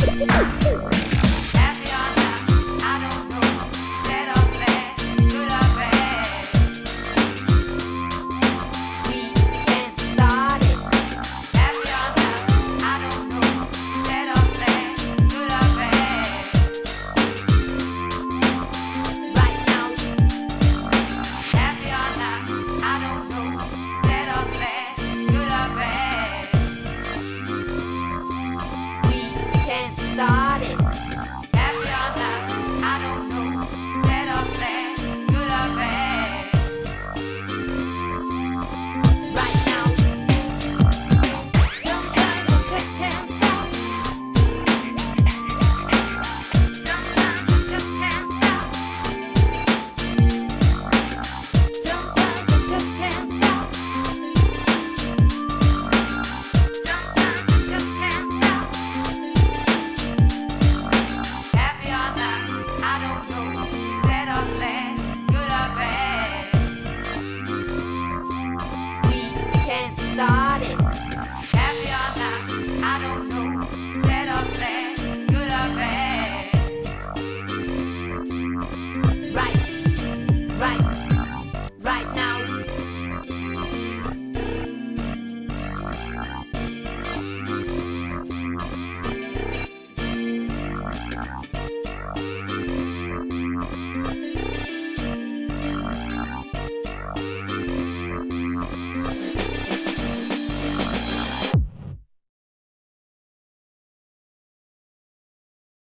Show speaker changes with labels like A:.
A: Thank passar.
B: Thank.